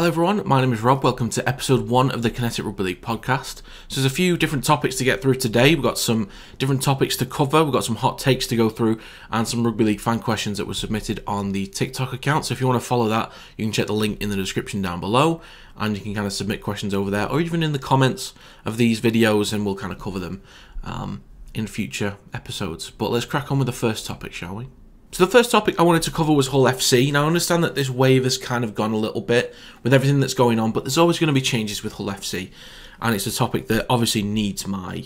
Hello everyone, my name is Rob. Welcome to episode one of the Kinetic Rugby League podcast. So there's a few different topics to get through today. We've got some different topics to cover. We've got some hot takes to go through and some rugby league fan questions that were submitted on the TikTok account. So if you want to follow that, you can check the link in the description down below and you can kind of submit questions over there or even in the comments of these videos and we'll kind of cover them um, in future episodes. But let's crack on with the first topic, shall we? So the first topic I wanted to cover was Hull FC. Now I understand that this wave has kind of gone a little bit with everything that's going on, but there's always going to be changes with Hull FC, and it's a topic that obviously needs my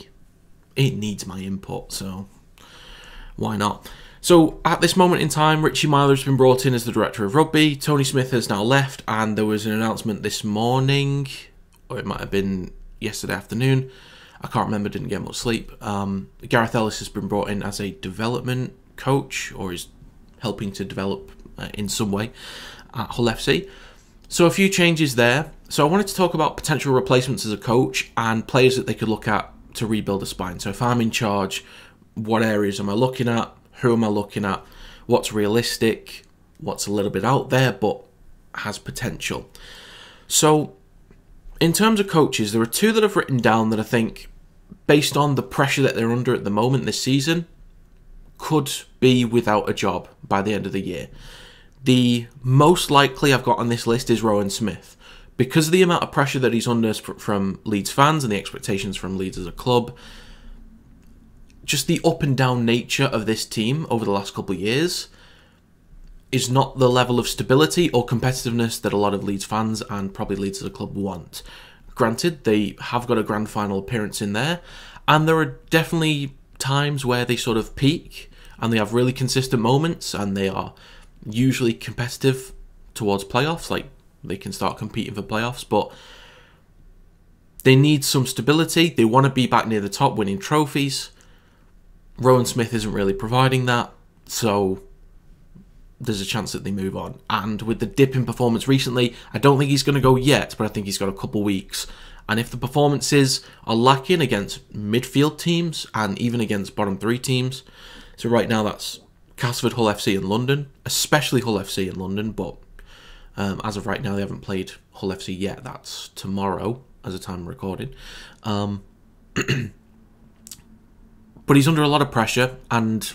it needs my input. So why not? So at this moment in time, Richie Myler has been brought in as the director of rugby. Tony Smith has now left, and there was an announcement this morning, or it might have been yesterday afternoon. I can't remember. Didn't get much sleep. Um, Gareth Ellis has been brought in as a development coach, or is helping to develop uh, in some way at Hull FC. So a few changes there. So I wanted to talk about potential replacements as a coach and players that they could look at to rebuild a spine. So if I'm in charge, what areas am I looking at? Who am I looking at? What's realistic? What's a little bit out there but has potential? So in terms of coaches, there are two that I've written down that I think, based on the pressure that they're under at the moment this season, could be without a job by the end of the year. The most likely I've got on this list is Rohan Smith. Because of the amount of pressure that he's under from Leeds fans and the expectations from Leeds as a club, just the up and down nature of this team over the last couple of years is not the level of stability or competitiveness that a lot of Leeds fans and probably Leeds as a club want. Granted, they have got a grand final appearance in there, and there are definitely times where they sort of peak and they have really consistent moments and they are usually competitive towards playoffs. Like they can start competing for playoffs, but they need some stability. They want to be back near the top, winning trophies. Rohan Smith isn't really providing that, so there's a chance that they move on. And with the dip in performance recently, I don't think he's going to go yet, but I think he's got a couple weeks and if the performances are lacking against midfield teams and even against bottom three teams, so right now that's Castleford Hull FC in London, especially Hull FC in London, but um, as of right now they haven't played Hull FC yet. That's tomorrow as a time of recording. Um, but he's under a lot of pressure, and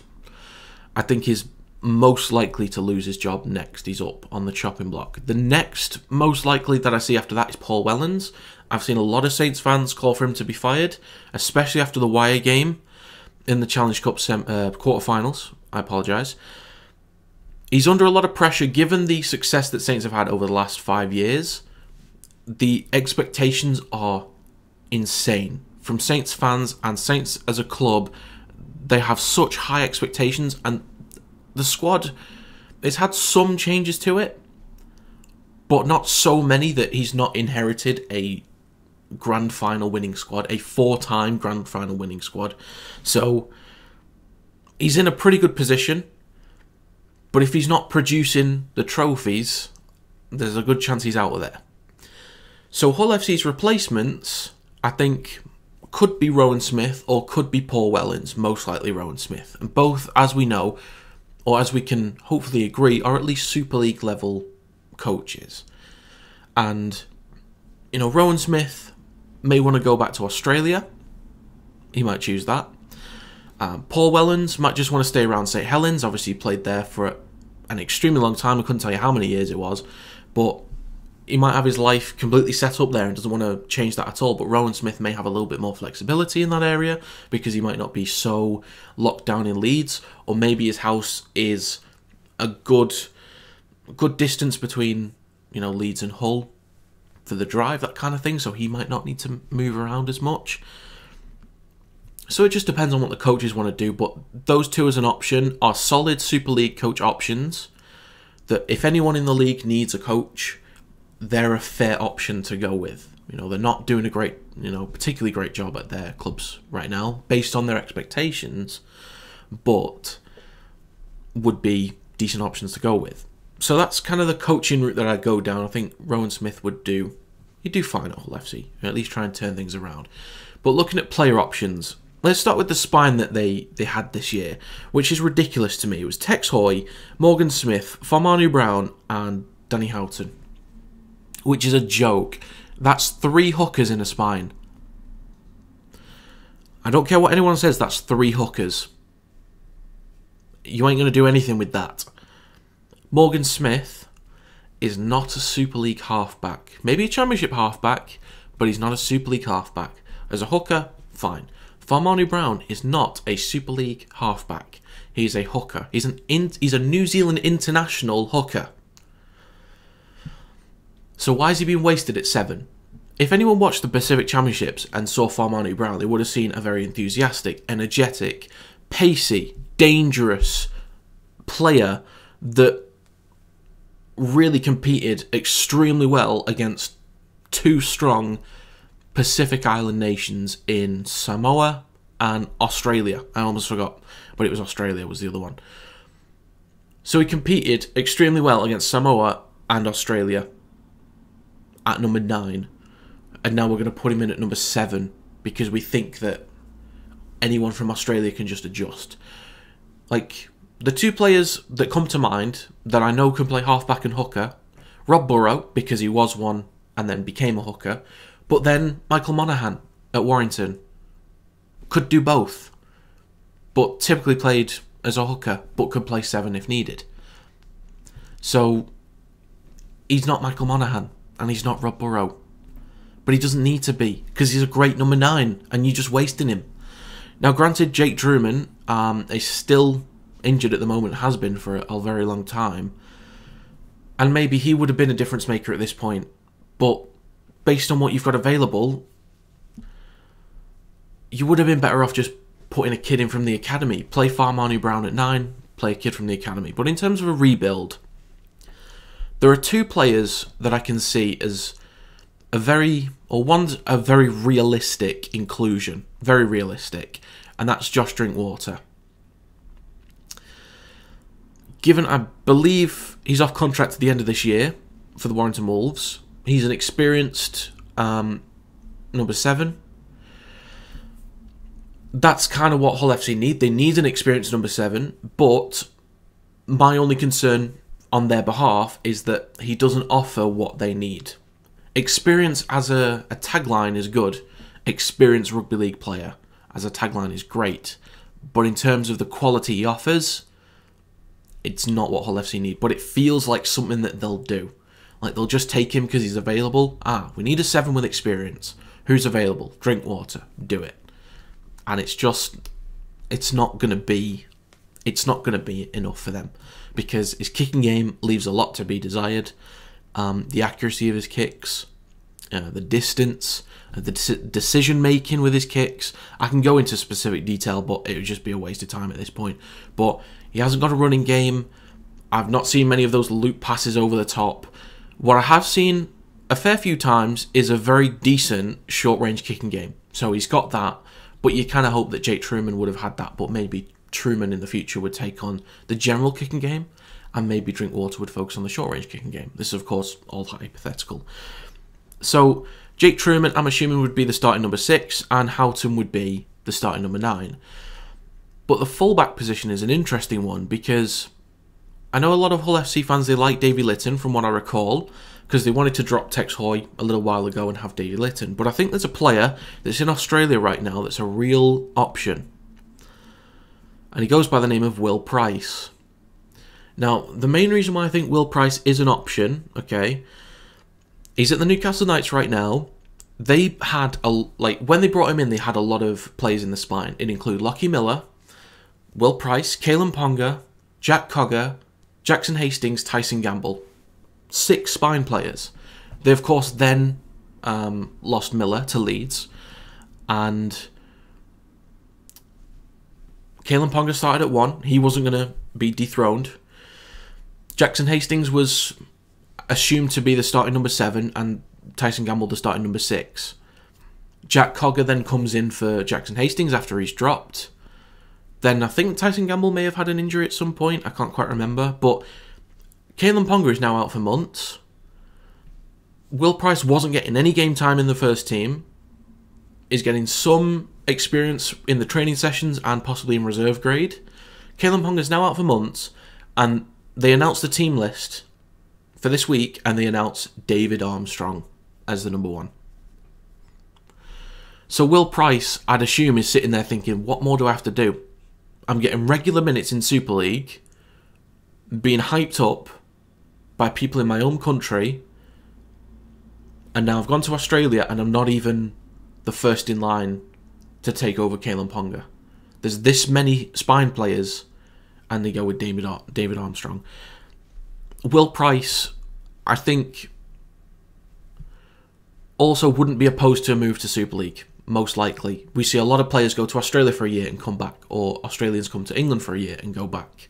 I think he's most likely to lose his job next. He's up on the chopping block. The next most likely that I see after that is Paul Wellens. I've seen a lot of Saints fans call for him to be fired, especially after the Wire game in the Challenge Cup sem- uh, quarterfinals. I apologise. He's under a lot of pressure given the success that Saints have had over the last five years. The expectations are insane from Saints fans and Saints as a club. They have such high expectations, and the squad it's had some changes to it, but not so many that he's not inherited a grand final winning squad, a four time grand final winning squad. So he's in a pretty good position. But if he's not producing the trophies, there's a good chance he's out of there. So Hull FC's replacements, I think, could be Rohan Smith or could be Paul Wellens, most likely Rohan Smith. And both, as we know, or as we can hopefully agree, are at least Super League level coaches. And, you know, Rohan Smith may want to go back to Australia. He might choose that. Um, Paul Wellens might just want to stay around St Helens. Obviously, he played there for an extremely long time. I couldn't tell you how many years it was, but he might have his life completely set up there and doesn't want to change that at all. But Rohan Smith may have a little bit more flexibility in that area because he might not be so locked down in Leeds, or maybe his house is a good good distance between you know Leeds and Hull for the drive, that kind of thing. So he might not need to move around as much. So it just depends on what the coaches want to do. But those two as an option are solid Super League coach options. That if anyone in the league needs a coach, they're a fair option to go with. You know, they're not doing a great, you know, particularly great job at their clubs right now based on their expectations, but would be decent options to go with so that's kind of the coaching route that I'd go down. I think Rohan Smith would do. He'd do fine at Hull FC, at least try and turn things around. But looking at player options, let's start with the spine that they, they had this year, which is ridiculous to me. It was Tex Hoy, Morgan Smith, Fa'amanu Brown, and Danny Houghton. Which is a joke. That's three hookers in a spine. I don't care what anyone says, that's three hookers. You ain't going to do anything with that. Morgan Smith is not a Super League halfback. Maybe a Championship halfback, but he's not a Super League halfback. As a hooker, fine. Fa'amanu Brown is not a Super League halfback. He's a hooker. He's an in, he's a New Zealand international hooker. So why is he being wasted at seven? If anyone watched the Pacific Championships and saw Fa'amanu Brown, they would have seen a very enthusiastic, energetic, pacey, dangerous player that really competed extremely well against two strong Pacific Island nations in Samoa and Australia. I almost forgot, but it was Australia was the other one. So he competed extremely well against Samoa and Australia at number nine, and now we're going to put him in at number seven because we think that anyone from Australia can just adjust. Like the two players that come to mind that I know can play halfback and hooker, Rob Burrow because he was one and then became a hooker, but then Michael Monaghan at Warrington could do both, but typically played as a hooker, but could play seven if needed. So he's not Michael Monaghan and he's not Rob Burrow. But he doesn't need to be because he's a great number nine and you're just wasting him. Now, granted, Jake Trueman um, is still injured at the moment, has been for a very long time, and maybe he would have been a difference maker at this point. But based on what you've got available, you would have been better off just putting a kid in from the academy. Play Fa'amanu Brown at nine, play a kid from the academy. But in terms of a rebuild, there are two players that I can see as a very, or one's a very realistic inclusion, very realistic, and that's Josh Drinkwater. Given, I believe he's off contract at the end of this year for the Warrington Wolves. He's an experienced um, number seven. That's kind of what Hull FC need. They need an experienced number seven, but my only concern on their behalf is that he doesn't offer what they need. Experience as a, a tagline is good. Experienced rugby league player as a tagline is great. But in terms of the quality he offers, it's not what Hull FC need. But it feels like something that they'll do. Like they'll just take him because he's available. Ah, we need a seven with experience. Who's available? Drinkwater. Do it. And it's just, it's not going to be, it's not going to be enough for them because his kicking game leaves a lot to be desired. Um, the accuracy of his kicks, uh, the distance, uh, the de- decision making with his kicks. I can go into specific detail, but it would just be a waste of time at this point. But he hasn't got a running game. I've not seen many of those loop passes over the top. What I have seen a fair few times is a very decent short range kicking game. So he's got that, but you kind of hope that Jake Trueman would have had that, but maybe Trueman in the future would take on the general kicking game, and maybe Drinkwater would focus on the short range kicking game. This is, of course, all hypothetical. So, Jake Trueman, I'm assuming, would be the starting number six, and Houghton would be the starting number nine. But the fullback position is an interesting one because I know a lot of Hull FC fans, they like Davy Litten, from what I recall, because they wanted to drop Tex Hoy a little while ago and have Davy Litten. But I think there's a player that's in Australia right now that's a real option and he goes by the name of Will Price. Now, the main reason why I think Will Price is an option, okay, he's at the Newcastle Knights right now. They had a like when they brought him in, they had a lot of players in the spine. It included Lachie Miller, Will Price, Kalyn Ponga, Jack Cogger, Jackson Hastings, Tyson Gamble. Six spine players. They of course then um, lost Miller to Leeds, and Kalyn Ponga started at one. He wasn't going to be dethroned. Jackson Hastings was assumed to be the starting number seven, and Tyson Gamble the starting number six. Jack Cogger then comes in for Jackson Hastings after he's dropped. Then I think Tyson Gamble may have had an injury at some point. I can't quite remember. But Kalyn Ponga is now out for months. Will Price wasn't getting any game time in the first team. Is getting some experience in the training sessions and possibly in reserve grade. Kalyn Ponga is now out for months, and they announced the team list for this week, and they announce David Armstrong as the number one. So Will Price, I'd assume, is sitting there thinking, what more do I have to do? I'm getting regular minutes in Super League, being hyped up by people in my own country, and now I've gone to Australia and I'm not even the first in line to take over Kalyn Ponga. There's this many spine players, and they go with David Ar- David Armstrong. Will Price, I think, also wouldn't be opposed to a move to Super League. Most likely, we see a lot of players go to Australia for a year and come back, or Australians come to England for a year and go back.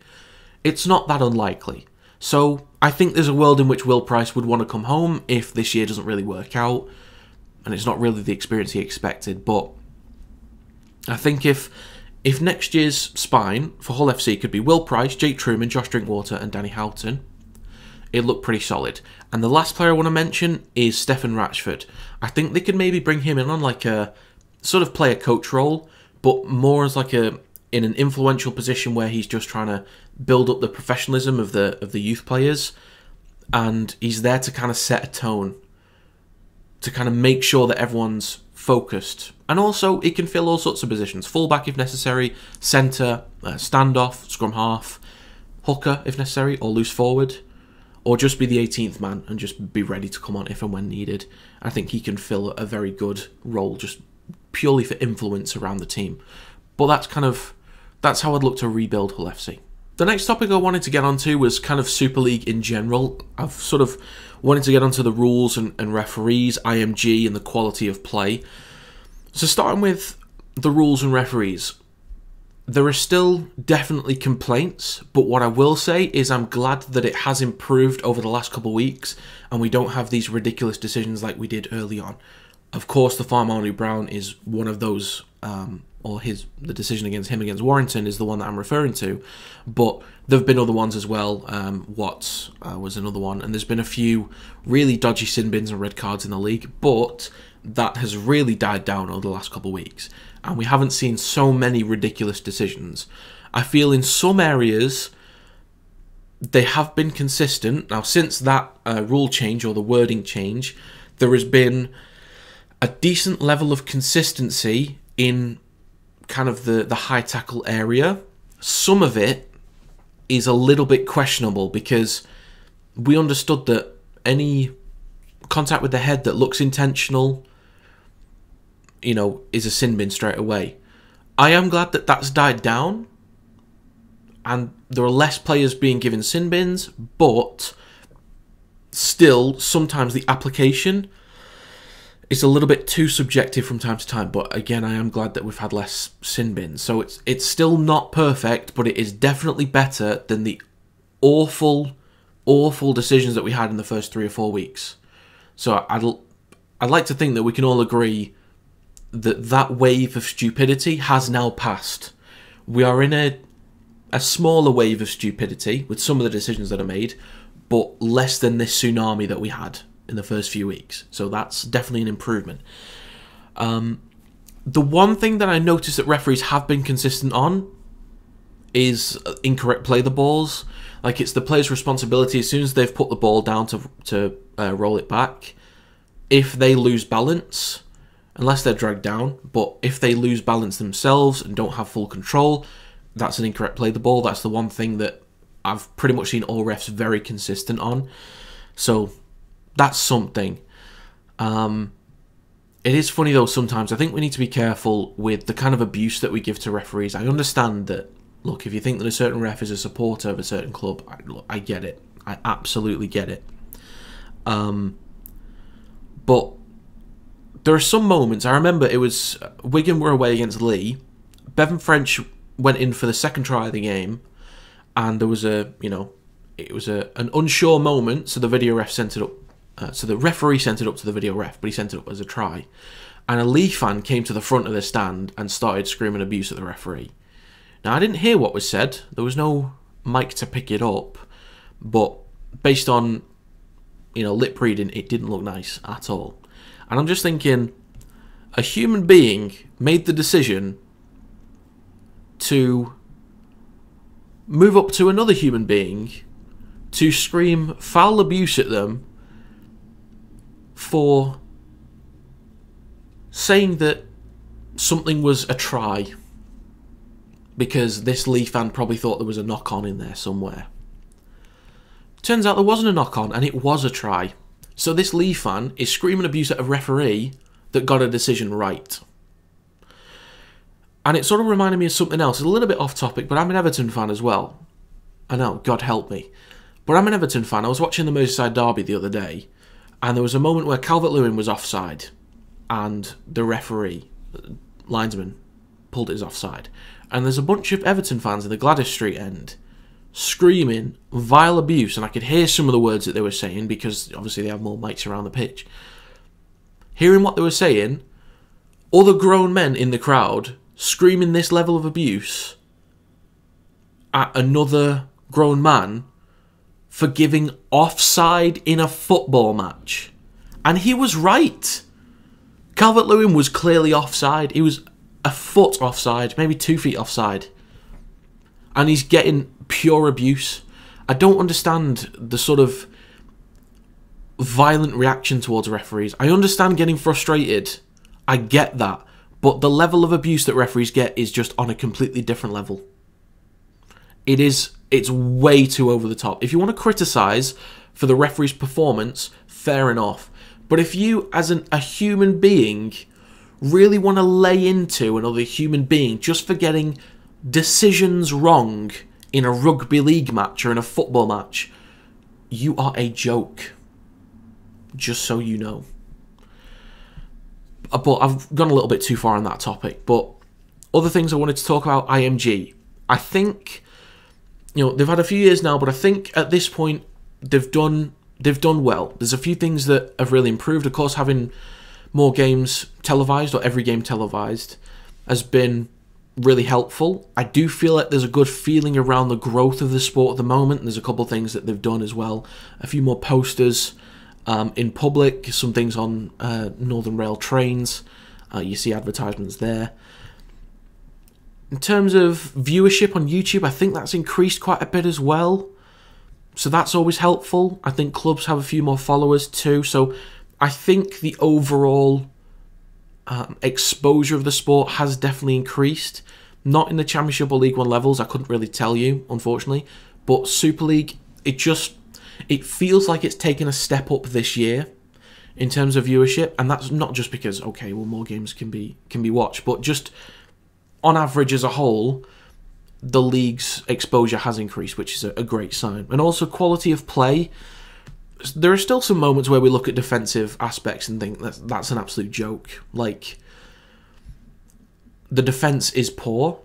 It's not that unlikely. So I think there's a world in which Will Price would want to come home if this year doesn't really work out, and it's not really the experience he expected. But I think if if next year's spine for Hull FC could be Will Price, Jake Trueman, Josh Drinkwater, and Danny Houghton, it looked pretty solid. And the last player I want to mention is Stefan Ratchford. I think they could maybe bring him in on like a sort of player coach role, but more as like a in an influential position where he's just trying to build up the professionalism of the of the youth players, and he's there to kind of set a tone, to kind of make sure that everyone's focused, and also he can fill all sorts of positions: fullback if necessary, centre, uh, standoff, scrum half, hooker if necessary, or loose forward, or just be the 18th man and just be ready to come on if and when needed. I think he can fill a very good role just purely for influence around the team. But that's kind of that's how I'd look to rebuild Hull FC. The next topic I wanted to get onto was kind of Super League in general. I've sort of wanted to get onto the rules and, and referees, IMG, and the quality of play. So, starting with the rules and referees, there are still definitely complaints, but what I will say is I'm glad that it has improved over the last couple of weeks and we don't have these ridiculous decisions like we did early on. Of course, the Fa'amanu Brown is one of those um, or his the decision against him against Warrington is the one that I'm referring to, but there've been other ones as well. Um, Watts uh, was another one, and there's been a few really dodgy sin bins and red cards in the league, but that has really died down over the last couple of weeks, and we haven't seen so many ridiculous decisions. I feel in some areas they have been consistent. Now, since that uh, rule change or the wording change, there has been a decent level of consistency in kind of the, the high tackle area. Some of it is a little bit questionable because we understood that any contact with the head that looks intentional, you know, is a sin bin straight away. I am glad that that's died down and there are less players being given sin bins, but still, sometimes the application it's a little bit too subjective from time to time, but again, I am glad that we've had less sin bins. So it's it's still not perfect, but it is definitely better than the awful, awful decisions that we had in the first three or four weeks. So I'd I'd like to think that we can all agree that that wave of stupidity has now passed. We are in a a smaller wave of stupidity with some of the decisions that are made, but less than this tsunami that we had in the first few weeks. So that's definitely an improvement. Um, the one thing that I noticed that referees have been consistent on is incorrect play the balls. Like it's the player's responsibility as soon as they've put the ball down to to uh, roll it back. If they lose balance, unless they're dragged down, but if they lose balance themselves and don't have full control, that's an incorrect play the ball. That's the one thing that I've pretty much seen all refs very consistent on. So that's something. Um, it is funny though. Sometimes I think we need to be careful with the kind of abuse that we give to referees. I understand that. Look, if you think that a certain ref is a supporter of a certain club, I, I get it. I absolutely get it. Um, but there are some moments. I remember it was Wigan were away against Leigh. Bevan French went in for the second try of the game, and there was a you know it was a an unsure moment, so the video ref sent it up uh, so the referee sent it up to the video ref, but he sent it up as a try. And a Leigh fan came to the front of the stand and started screaming abuse at the referee. Now, I didn't hear what was said. There was no mic to pick it up. But based on, you know, lip reading, it didn't look nice at all. And I'm just thinking, a human being made the decision to move up to another human being to scream foul abuse at them for saying that something was a try because this Leigh fan probably thought there was a knock on in there somewhere. Turns out there wasn't a knock on and it was a try. So this Leigh fan is screaming abuse at a referee that got a decision right. And it sort of reminded me of something else. It's a little bit off topic, but I'm an Everton fan as well. I know, God help me. But I'm an Everton fan. I was watching the Merseyside Derby the other day, and there was a moment where Calvert Lewin was offside, and the referee, linesman, pulled as offside. And there's a bunch of Everton fans in the Gwladys Street end screaming vile abuse, and I could hear some of the words that they were saying because obviously they have more mics around the pitch. Hearing what they were saying, other grown men in the crowd screaming this level of abuse at another grown man for giving offside in a football match. And he was right. Calvert Lewin was clearly offside. He was a foot offside, maybe two feet offside. And he's getting pure abuse. I don't understand the sort of violent reaction towards referees. I understand getting frustrated. I get that. But the level of abuse that referees get is just on a completely different level. It is it's way too over the top. If you want to criticize for the referee's performance, fair enough. But if you as an, a human being really want to lay into another human being just for getting decisions wrong in a rugby league match or in a football match, you are a joke. Just so you know. Uh, but I've gone a little bit too far on that topic. But other things I wanted to talk about IMG. I think you know they've had a few years now, but I think at this point they've done they've done well. There's a few things that have really improved. Of course, having more games televised or every game televised has been really helpful. I do feel like there's a good feeling around the growth of the sport at the moment. There's a couple of things that they've done as well. A few more posters um, in public, some things on uh, Northern Rail trains. Uh, you see advertisements there. In terms of viewership on YouTube, I think that's increased quite a bit as well. So that's always helpful. I think clubs have a few more followers too. So I think the overall um, exposure of the sport has definitely increased. Not in the Championship or League One levels, I couldn't really tell you, unfortunately. But Super League, it just it feels like it's taken a step up this year in terms of viewership, and that's not just because okay, well more games can be can be watched, but just on average as a whole, the league's exposure has increased, which is a, a great sign, and also quality of play there are still some moments where we look at defensive aspects and think that that's an absolute joke. Like the defense is poor.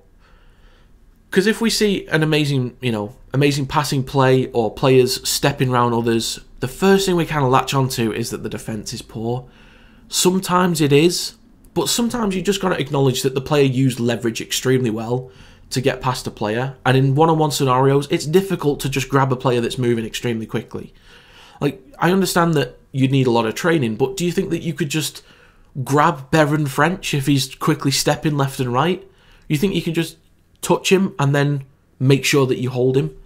Because if we see an amazing, you know, amazing passing play or players stepping around others, the first thing we kind of latch onto is that the defense is poor. Sometimes it is, but sometimes you just got to acknowledge that the player used leverage extremely well to get past a player. And in one-on-one scenarios, it's difficult to just grab a player that's moving extremely quickly. Like, I understand that you'd need a lot of training, but do you think that you could just grab Bevan French if he's quickly stepping left and right? You think you can just touch him and then make sure that you hold him?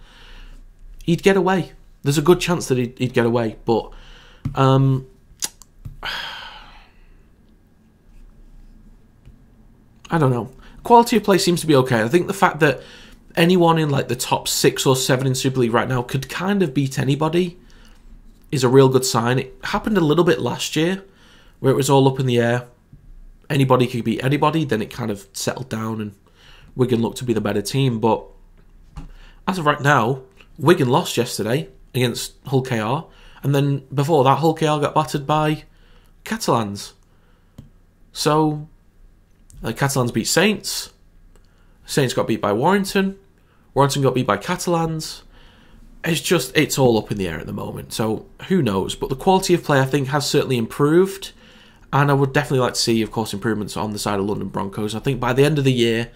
He'd get away. There's a good chance that he'd, he'd get away, but um, I don't know. Quality of play seems to be okay. I think the fact that anyone in like the top six or seven in Super League right now could kind of beat anybody is a real good sign. It happened a little bit last year where it was all up in the air. Anybody could beat anybody, then it kind of settled down and Wigan looked to be the better team. But as of right now, Wigan lost yesterday against Hull KR, and then before that, Hull KR got battered by Catalans. So, uh, Catalans beat Saints. Saints got beat by Warrington. Warrington got beat by Catalans it's just it's all up in the air at the moment. So who knows? But the quality of play I think has certainly improved, and I would definitely like to see, of course, improvements on the side of London Broncos. I think by the end of the year,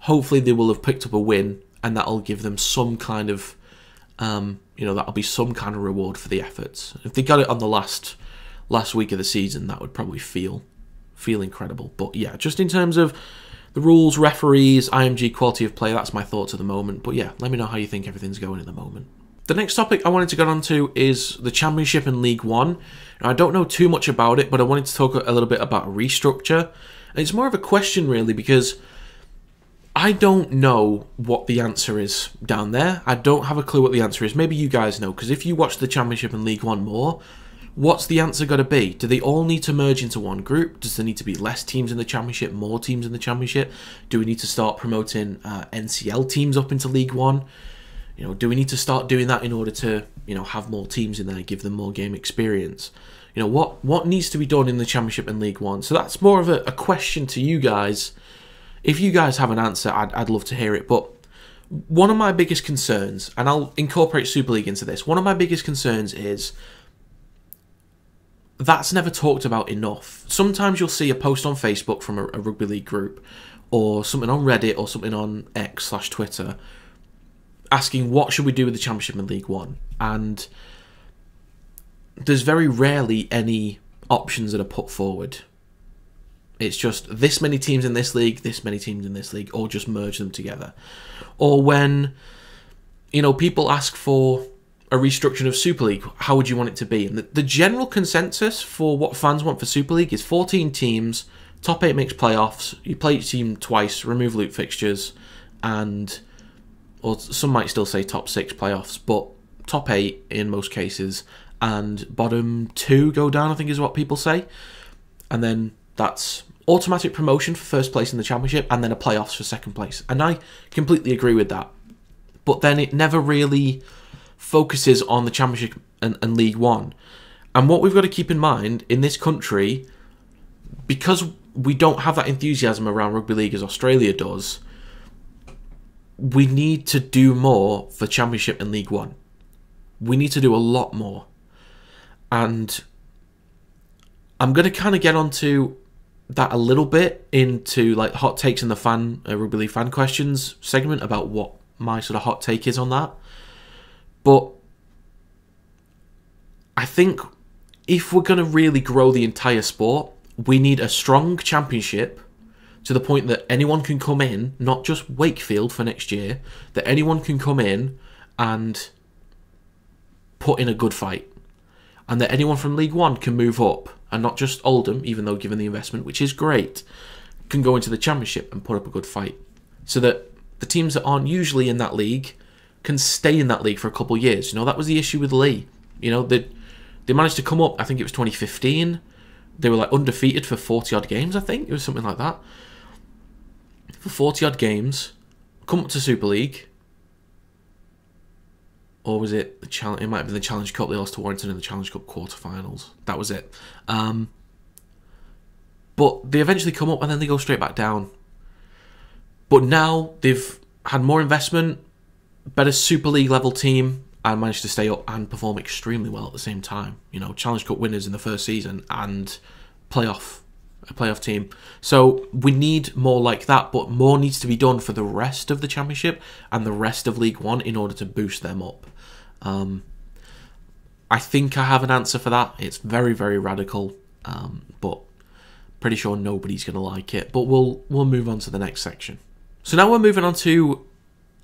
hopefully they will have picked up a win, and that'll give them some kind of, um, you know, that'll be some kind of reward for the efforts. If they got it on the last last week of the season, that would probably feel feel incredible. But yeah, just in terms of the rules, referees, IMG quality of play, that's my thoughts at the moment. But yeah, let me know how you think everything's going at the moment. The next topic I wanted to get onto is the Championship and League One. Now, I don't know too much about it, but I wanted to talk a little bit about restructure. And it's more of a question, really, because I don't know what the answer is down there. I don't have a clue what the answer is. Maybe you guys know, because if you watch the Championship and League One more, what's the answer got to be? Do they all need to merge into one group? Does there need to be less teams in the Championship, more teams in the Championship? Do we need to start promoting uh, NCL teams up into League One? You know, do we need to start doing that in order to, you know, have more teams in there, give them more game experience? You know, what what needs to be done in the Championship and League One? So that's more of a, a question to you guys. If you guys have an answer, I'd, I'd love to hear it. But one of my biggest concerns, and I'll incorporate Super League into this, one of my biggest concerns is that's never talked about enough. Sometimes you'll see a post on Facebook from a, a rugby league group, or something on Reddit, or something on X slash Twitter, asking what should we do with the championship in League One, and there's very rarely any options that are put forward. It's just this many teams in this league, this many teams in this league, or just merge them together. Or when, you know, people ask for a restructuring of Super League, how would you want it to be? And the, the general consensus for what fans want for Super League is 14 teams, top 8 makes playoffs, you play each team twice, remove loop fixtures, and or some might still say top six playoffs, but top eight in most cases, and bottom two go down. I think is what people say, and then that's automatic promotion for first place in the championship, and then a playoffs for second place. And I completely agree with that. But then it never really focuses on the championship and, and League One. And what we've got to keep in mind in this country, because we don't have that enthusiasm around rugby league as Australia does, we need to do more for Championship and League One. We need to do a lot more. And I'm going to kind of get onto that a little bit into like hot takes in the fan uh, rugby league fan questions segment about what my sort of hot take is on that. But I think if we're going to really grow the entire sport, we need a strong championship to the point that anyone can come in, not just Wakefield for next year, that anyone can come in and put in a good fight. And that anyone from League One can move up, and not just Oldham, even though given the investment, which is great, can go into the Championship and put up a good fight. So that the teams that aren't usually in that league can stay in that league for a couple of years. You know, that was the issue with Leigh. You know, they, they managed to come up, I think it was 2015. They were like undefeated for 40 odd games, I think. It was something like that for 40 odd games, come up to Super League. Or was it the challenge? It might have been the Challenge Cup. They lost to Warrington in the Challenge Cup quarterfinals. That was it. Um, but they eventually come up and then they go straight back down. But now they've had more investment, better Super League level team, and managed to stay up and perform extremely well at the same time. You know, Challenge Cup winners in the first season and playoff a playoff team. So we need more like that, but more needs to be done for the rest of the championship and the rest of League One in order to boost them up. Um, I think I have an answer for that. It's very very radical, um, but pretty sure nobody's going to like it. But we'll we'll move on to the next section. So now we're moving on to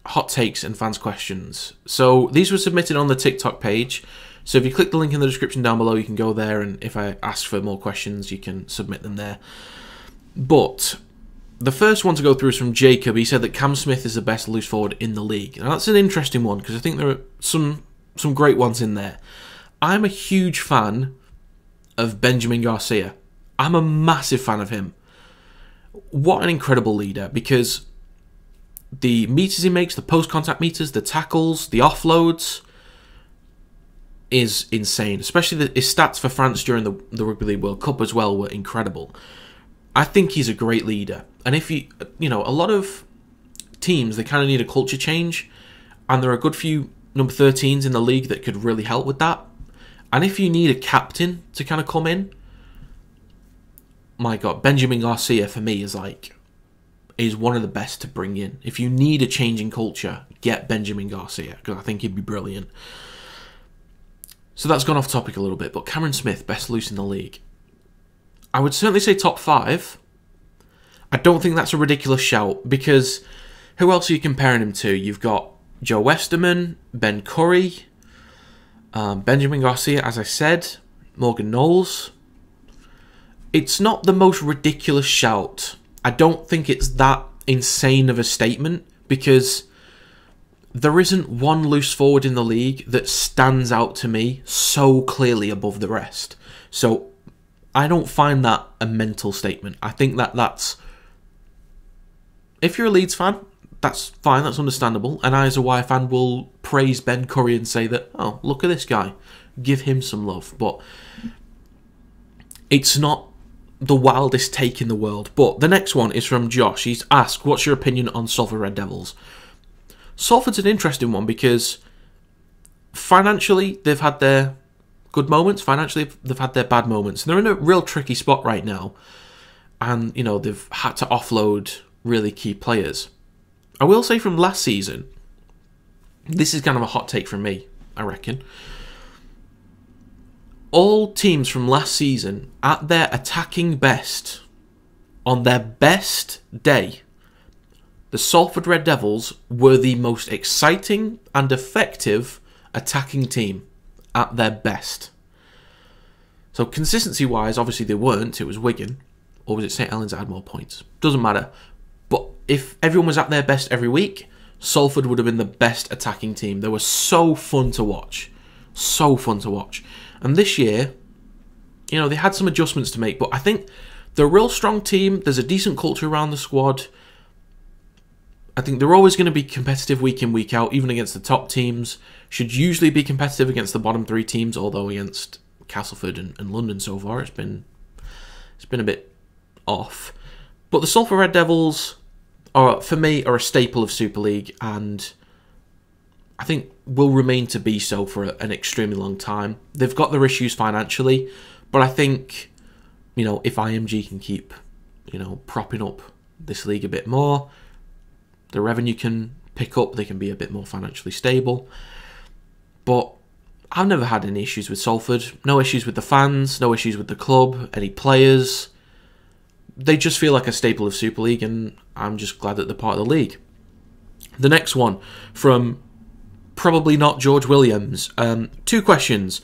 hot takes and fans' questions. So these were submitted on the TikTok page. So if you click the link in the description down below, you can go there, and if I ask for more questions, you can submit them there. But the first one to go through is from Jacob. He said that Cam Smith is the best loose forward in the league. Now that's an interesting one because I think there are some some great ones in there. I'm a huge fan of Benjamin Garcia. I'm a massive fan of him. What an incredible leader because the meters he makes, the post contact meters, the tackles, the offloads, is insane. Especially the, his stats for France during the, the Rugby League World Cup as well were incredible. I think he's a great leader. And if you, you know, a lot of teams, they kind of need a culture change. And there are a good few number 13s in the league that could really help with that. And if you need a captain to kind of come in, my God, Benjamin Garcia for me is like, is one of the best to bring in. If you need a change in culture, get Benjamin Garcia because I think he'd be brilliant. So that's gone off topic a little bit, but Cameron Smith, best loose in the league. I would certainly say top five. I don't think that's a ridiculous shout because who else are you comparing him to? You've got Joe Westerman, Ben Curry, Um, Benjamin Garcia, as I said, Morgan Knowles. It's not the most ridiculous shout. I don't think it's that insane of a statement because there isn't one loose forward in the league that stands out to me so clearly above the rest. So I don't find that a mental statement. I think that that's. If you're a Leeds fan, that's fine, that's understandable. And I, as a Wire fan, will praise Ben Curry and say that, oh, look at this guy. Give him some love. But it's not the wildest take in the world. But the next one is from Josh. He's asked, what's your opinion on Salford Red Devils? Salford's an interesting one because financially, they've had their good moments. Financially, they've had their bad moments. And they're in a real tricky spot right now. And, you know, they've had to offload really key players. I will say from last season, this is kind of a hot take from me, I reckon. All teams from last season at their attacking best, on their best day, the Salford Red Devils were the most exciting and effective attacking team at their best. So consistency wise, obviously they weren't. It was Wigan, or was it St Helens that had more points? Doesn't matter. But if everyone was at their best every week, Salford would have been the best attacking team. They were so fun to watch, so fun to watch. And this year, you know, they had some adjustments to make, but I think they're a real strong team. There's a decent culture around the squad. I think they're always going to be competitive week in, week out, even against the top teams. Should usually be competitive against the bottom three teams, although against Castleford and, and London so far, it's been it's been a bit off. But the Salford Red Devils are, for me, are a staple of Super League, and I think will remain to be so for an extremely long time. They've got their issues financially, but I think you know if IMG can keep you know propping up this league a bit more the revenue can pick up, they can be a bit more financially stable. But I've never had any issues with Salford. No issues with the fans, no issues with the club, any players. They just feel like a staple of Super League, and I'm just glad that they're part of the league. The next one from probably not George Williams. Um, two questions.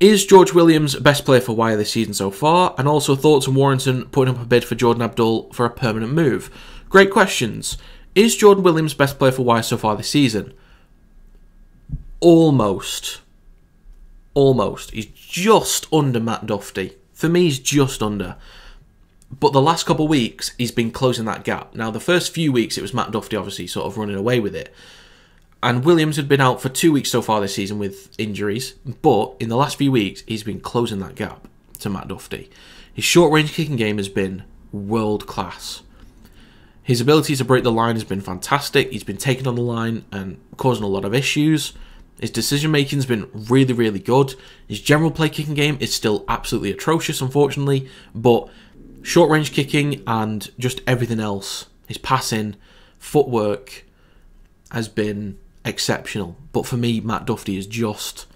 Is George Williams best player for Wire this season so far? And also thoughts on Warrington putting up a bid for Jordan Abdull for a permanent move? Great questions. Is Jordan Williams best player for Wire so far this season? Almost. Almost. He's just under Matt Dufty. For me, he's just under. But the last couple of weeks, he's been closing that gap. Now, the first few weeks, it was Matt Dufty obviously sort of running away with it. And Williams had been out for two weeks so far this season with injuries. But in the last few weeks, he's been closing that gap to Matt Dufty. His short range kicking game has been world class. His ability to break the line has been fantastic. He's been taking on the line and causing a lot of issues. His decision making has been really, really good. His general play kicking game is still absolutely atrocious, unfortunately, but short range kicking and just everything else, his passing, footwork, has been exceptional. But for me, Matt Dufty has just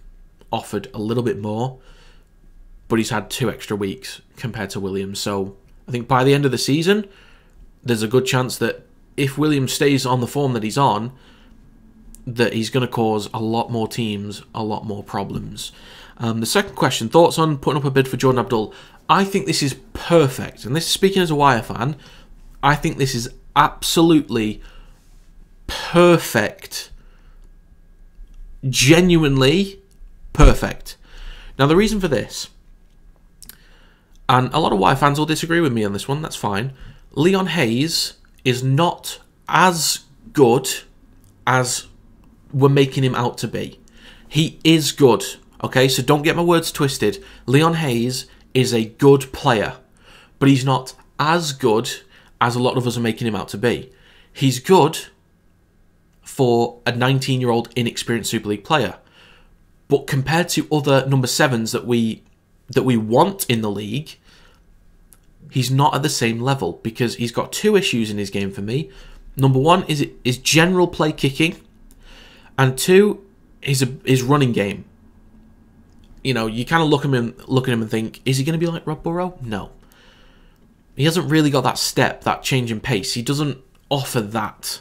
offered a little bit more, but he's had two extra weeks compared to Williams. So I think by the end of the season, there's a good chance that if Williams stays on the form that he's on, that he's going to cause a lot more teams a lot more problems. Um, the second question: thoughts on putting up a bid for Jordan Abdull? I think this is perfect, and this speaking as a Wire fan. I think this is absolutely perfect, genuinely perfect. Now, the reason for this, and a lot of Wire fans will disagree with me on this one. That's fine. Leon Hayes is not as good as we're making him out to be. He is good, okay? So don't get my words twisted. Leon Hayes is a good player, but he's not as good as a lot of us are making him out to be. He's good for a 19 year old inexperienced Super League player. But compared to other number sevens that we that we want in the league, he's not at the same level because he's got two issues in his game for me. Number one is is general play kicking, and two is a, his running game. You know, you kind of look at him, look at him, and think, is he going to be like Rob Burrow? No. He hasn't really got that step, that change in pace. He doesn't offer that,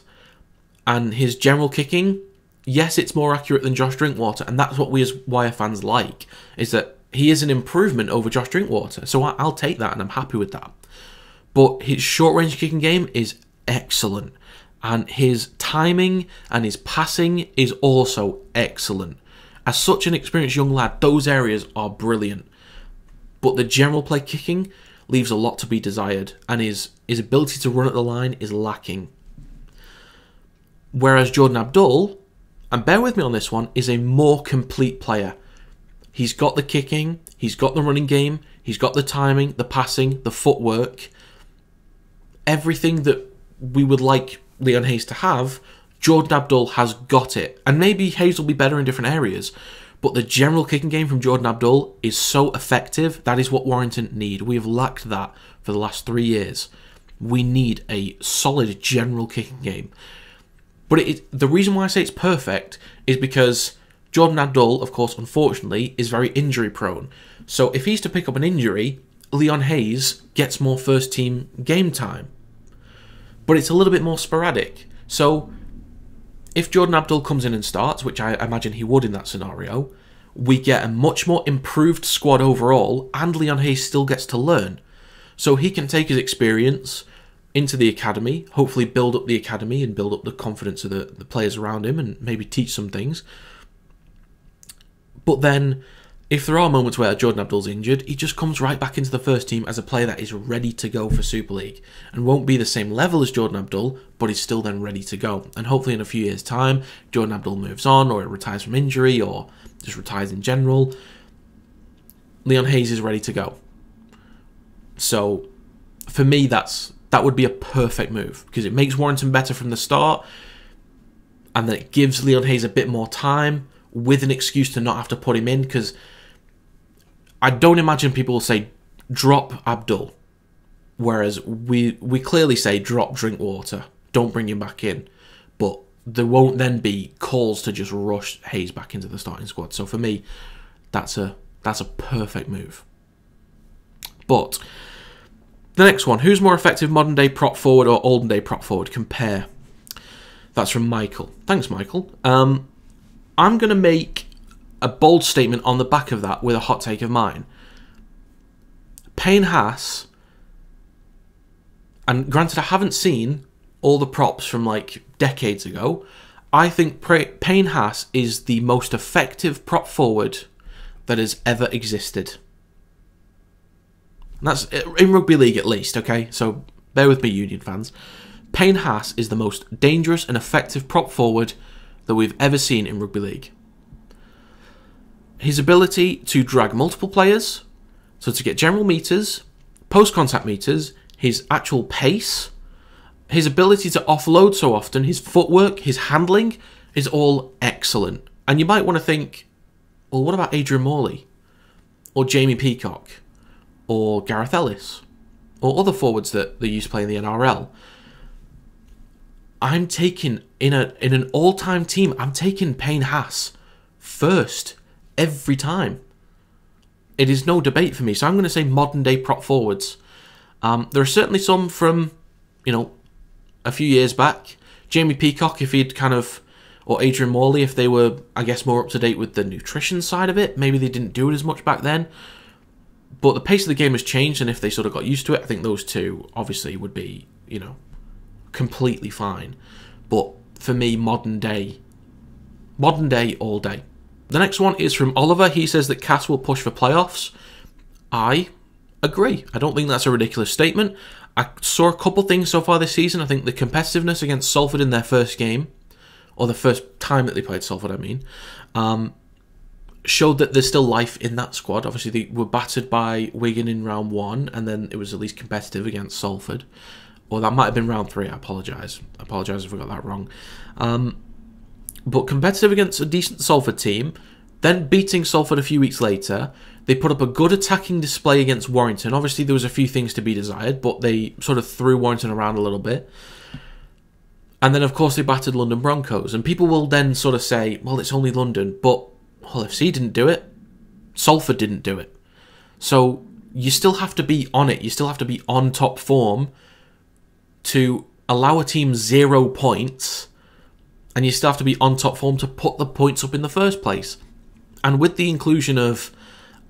and his general kicking yes, it's more accurate than Josh Drinkwater, and that's what we as Wire fans like, is that he is an improvement over Josh Drinkwater. So I, will take that, and I'm happy with that. But his short range kicking game is excellent, and his timing and his passing is also excellent. As such an experienced young lad, those areas are brilliant. But the general play kicking leaves a lot to be desired, and his, his ability to run at the line is lacking. Whereas Jordan Abdull, and bear with me on this one, is a more complete player. He's got the kicking, he's got the running game, he's got the timing, the passing, the footwork, everything that we would like Leon Hayes to have. Jordan Abdull has got it. And maybe Hayes will be better in different areas. But the general kicking game from Jordan Abdull is so effective. That is what Warrington need. We have lacked that for the last three years. We need a solid general kicking game. But it, the reason why I say it's perfect is because Jordan Abdull, of course, unfortunately, is very injury prone. So if he's to pick up an injury, Leon Hayes gets more first team game time. But it's a little bit more sporadic. So if Jordan Abdull comes in and starts, which I imagine he would in that scenario, we get a much more improved squad overall, and Leon Hayes still gets to learn. So he can take his experience into the academy, hopefully build up the academy and build up the confidence of the, the players around him and maybe teach some things. But then, if there are moments where Jordan Abdull's injured, he just comes right back into the first team as a player that is ready to go for Super League and won't be the same level as Jordan Abdull, but is still then ready to go. And hopefully, in a few years' time, Jordan Abdull moves on or retires from injury or just retires in general. Leon Hayes is ready to go. So, for me, that's that would be a perfect move because it makes Warrington better from the start and then it gives Leon Hayes a bit more time with an excuse to not have to put him in because I don't imagine people will say drop Abdull, whereas we we clearly say drop Drinkwater, don't bring him back in, but there won't then be calls to just rush Hayes back into the starting squad. So for me, that's a that's a perfect move. But the next one, who's more effective modern day prop forward or olden day prop forward? Compare. That's from Michael. Thanks, Michael. Um, I'm going to make a bold statement on the back of that with a hot take of mine. Payne Haas, and granted, I haven't seen all the props from like decades ago. I think Payne Haas is the most effective prop forward that has ever existed. That's in rugby league at least, okay? So bear with me, Union fans. Payne Haas is the most dangerous and effective prop forward that we've ever seen in rugby league. His ability to drag multiple players, so to get general meters, post contact meters, his actual pace, his ability to offload so often, his footwork, his handling is all excellent. And you might want to think, well, what about Adrian Morley? Or Jamie Peacock? Or Gareth Ellis or other forwards that they used to play in the NRL. I'm taking in a in an all time team. I'm taking Payne Haas first every time. It is no debate for me. So I'm going to say modern day prop forwards. Um, there are certainly some from you know a few years back. Jamie Peacock, if he'd kind of or Adrian Morley, if they were, I guess, more up to date with the nutrition side of it. Maybe they didn't do it as much back then. But the pace of the game has changed, and if they sort of got used to it, I think those two obviously would be, you know, completely fine. But for me, modern day, modern day, all day. The next one is from Oliver. He says that Cass will push for playoffs. I agree. I don't think that's a ridiculous statement. I saw a couple things so far this season. I think the competitiveness against Salford in their first game, or the first time that they played Salford, I mean, um, showed that there's still life in that squad. Obviously, they were battered by Wigan in round one, and then it was at least competitive against Salford. Or that might have been round three. I apologise. I apologise if I got that wrong. Um, but competitive against a decent Salford team, then beating Salford a few weeks later. They put up a good attacking display against Warrington. Obviously, there was a few things to be desired, but they sort of threw Warrington around a little bit. And then, of course, they battered London Broncos. And people will then sort of say, well, it's only London. But Hull FC didn't do it. Salford didn't do it. So you still have to be on it. You still have to be on top form to allow a team zero points and you still have to be on top form to put the points up in the first place. And with the inclusion of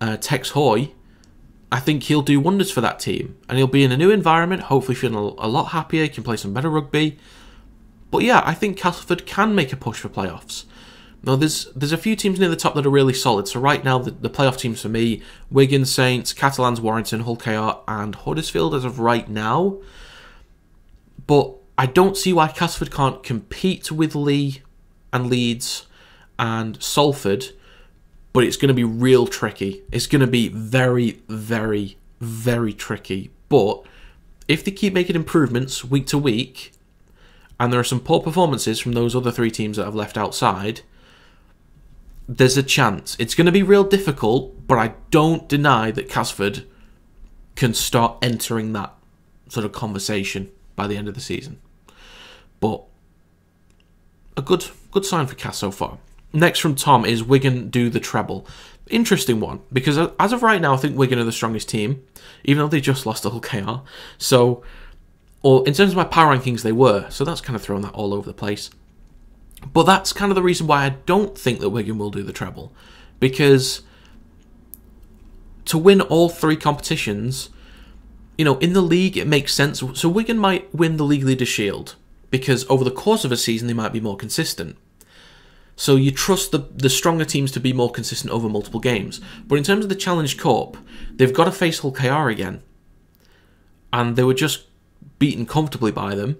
uh, Tex Hoy, I think he'll do wonders for that team, and he'll be in a new environment. Hopefully, feeling a, a lot happier. He can play some better rugby. But yeah, I think Castleford can make a push for playoffs. Now, there's there's a few teams near the top that are really solid. So right now, the, the playoff teams for me: Wigan, Saints, Catalans, Warrington, Hull KR, and Huddersfield as of right now. But I don't see why Castleford can't compete with Leigh and Leeds and Salford. But it's going to be real tricky. It's going to be very, very, very tricky. But if they keep making improvements week to week, and there are some poor performances from those other three teams that have left outside there's a chance. It's going to be real difficult, but I don't deny that Casford can start entering that sort of conversation by the end of the season. But a good good sign for Cass so far. Next from Tom is Wigan do the treble. Interesting one because as of right now, I think Wigan are the strongest team, even though they just lost the Hull KR. So, or in terms of my power rankings, they were. So that's kind of thrown that all over the place. But that's kind of the reason why I don't think that Wigan will do the treble. Because to win all three competitions, you know, in the league it makes sense. So Wigan might win the League Leader Shield because over the course of a season they might be more consistent. So you trust the the stronger teams to be more consistent over multiple games. But in terms of the Challenge Cup, they've got to face Hull KR again. And they were just beaten comfortably by them.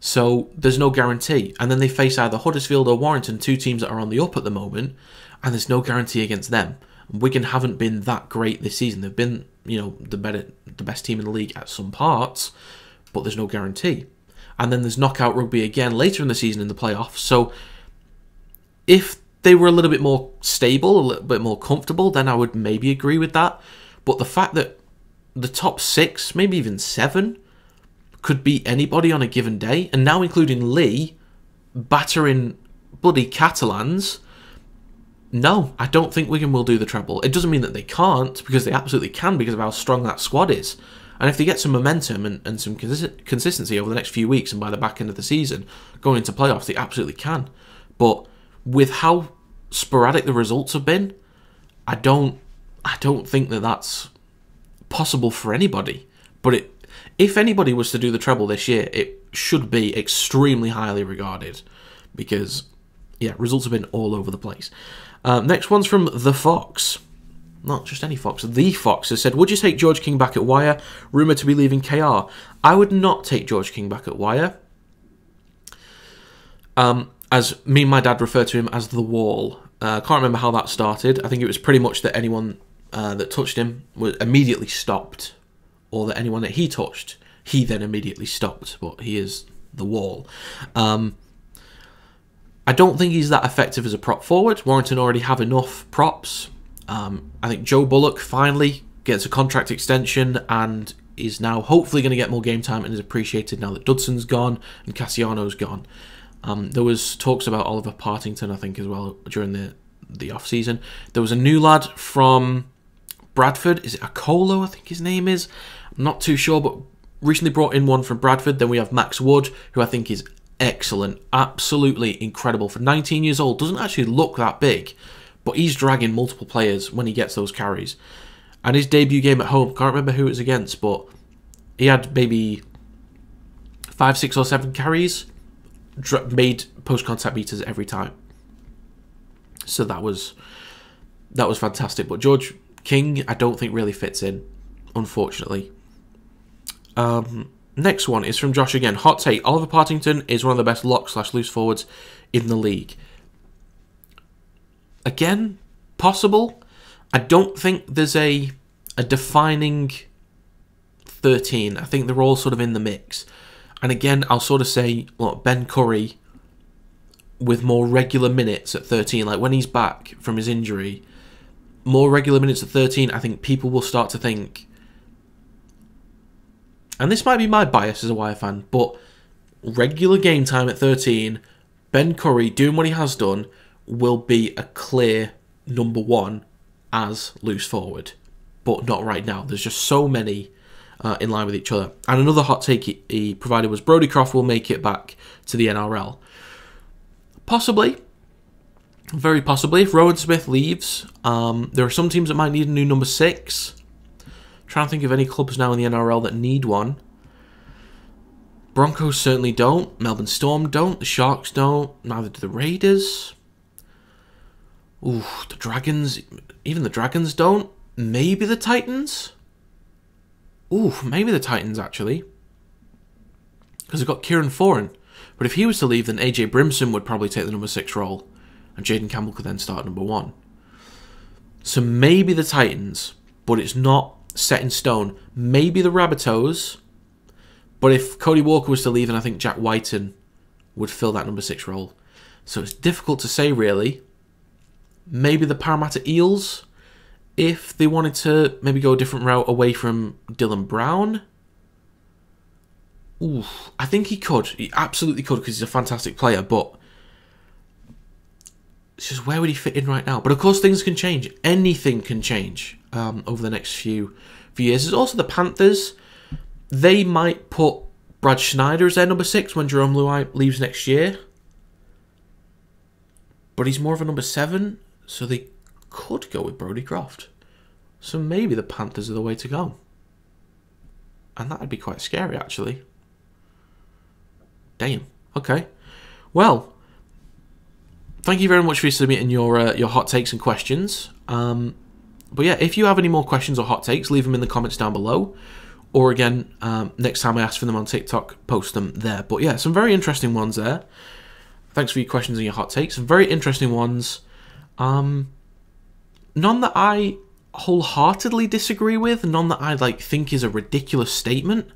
So there's no guarantee. And then they face either Huddersfield or Warrington, two teams that are on the up at the moment, and there's no guarantee against them. Wigan haven't been that great this season. They've been, you know, the better the best team in the league at some parts, but there's no guarantee. And then there's knockout rugby again later in the season in the playoffs. So if they were a little bit more stable, a little bit more comfortable, then I would maybe agree with that. But the fact that the top six, maybe even seven, could beat anybody on a given day, and now including Leigh battering bloody Catalans. No, I don't think Wigan will do the treble. It doesn't mean that they can't, because they absolutely can because of how strong that squad is. And if they get some momentum and, and some consistency over the next few weeks and by the back end of the season, going into playoffs, they absolutely can. But with how sporadic the results have been, I don't, I don't think that that's possible for anybody. But it if anybody was to do the treble this year, it should be extremely highly regarded because, yeah, results have been all over the place. Uh, next one's from The Fox. Not just any Fox, The Fox has said, Would you take George King back at Wire? Rumoured to be leaving KR. I would not take George King back at Wire. Um, as me and my dad refer to him as the wall. I uh, can't remember how that started. I think it was pretty much that anyone uh, that touched him was immediately stopped or that anyone that he touched, he then immediately stopped. But he is the wall. Um, I don't think he's that effective as a prop forward. Warrington already have enough props. Um, I think Joe Bullock finally gets a contract extension and is now hopefully going to get more game time and is appreciated now that Dudson's gone and Cassiano's gone. Um, there was talks about Oliver Partington, I think, as well during the the off season. There was a new lad from Bradford. Is it Akolo? I think his name is. Not too sure, but recently brought in one from Bradford. Then we have Max Wood, who I think is excellent, absolutely incredible. For 19 years old, doesn't actually look that big, but he's dragging multiple players when he gets those carries. And his debut game at home, can't remember who it was against, but he had maybe five, six, or seven carries, made post contact meters every time. So that was that was fantastic. But George King, I don't think really fits in, unfortunately. Um, next one is from Josh again. Hot take: Oliver Partington is one of the best lock slash loose forwards in the league. Again, possible. I don't think there's a a defining thirteen. I think they're all sort of in the mix. And again, I'll sort of say, look, Ben Currie with more regular minutes at 13, like when he's back from his injury, more regular minutes at 13, I think people will start to think and this might be my bias as a Wire fan, but regular game time at 13, Ben Currie doing what he has done will be a clear number one as loose forward, but not right now. There's just so many uh, in line with each other. And another hot take he, provided was Brodie Croft will make it back to the NRL. Possibly. Very possibly. If Rohan Smith leaves, um, there are some teams that might need a new number six. Trying to think of any clubs now in the NRL that need one. Broncos certainly don't. Melbourne Storm don't. The Sharks don't. Neither do the Raiders. Ooh, the Dragons. Even the Dragons don't. Maybe the Titans. Ooh, maybe the Titans actually. Because they've got Kieran Foran. But if he was to leave, then AJ Brimson would probably take the number six role. And Jayden Campbell could then start number one. So maybe the Titans, but it's not set in stone. Maybe the Rabbitohs. But if Cody Walker was to leave, then I think Jack Wighton would fill that number six role. So it's difficult to say, really. Maybe the Parramatta Eels, if they wanted to maybe go a different route away from Dylan Brown. Ooh, I think he could. He absolutely could because he's a fantastic player, but it's just where would he fit in right now? But of course, things can change. Anything can change um, over the next few few years. There's also the Panthers. They might put Brad Schneider as their number six when Jarome Luai leaves next year. But he's more of a number seven, so they could go with Brodie Croft. So maybe the Panthers are the way to go. And that'd be quite scary, actually. Damn. Okay. Well, thank you very much for submitting your uh, your hot takes and questions. Um, but yeah, if you have any more questions or hot takes, leave them in the comments down below. Or again, um, next time I ask for them on TikTok, post them there. But yeah, some very interesting ones there. Thanks for your questions and your hot takes. Some very interesting ones. Um, none that I wholeheartedly disagree with. None that I like think is a ridiculous statement.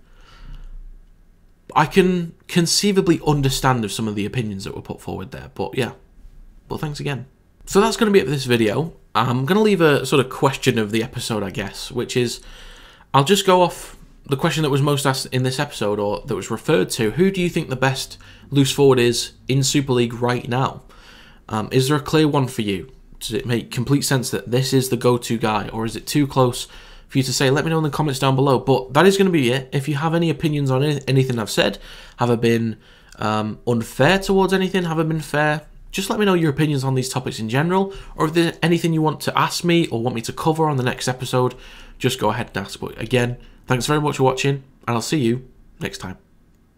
I can conceivably understand of some of the opinions that were put forward there. But yeah, well, thanks again. So that's going to be it for this video. I'm going to leave a sort of question of the episode, I guess, which is I'll just go off the question that was most asked in this episode or that was referred to. Who do you think the best loose forward is in Super League right now? Um, is there a clear one for you? Does it make complete sense that this is the go to guy, or is it too close for you to say? Let me know in the comments down below. But that is going to be it. If you have any opinions on anything I've said, have I been um, unfair towards anything? Have I been fair? Just let me know your opinions on these topics in general, or if there's anything you want to ask me or want me to cover on the next episode, just go ahead and ask. But again, thanks very much for watching, and I'll see you next time.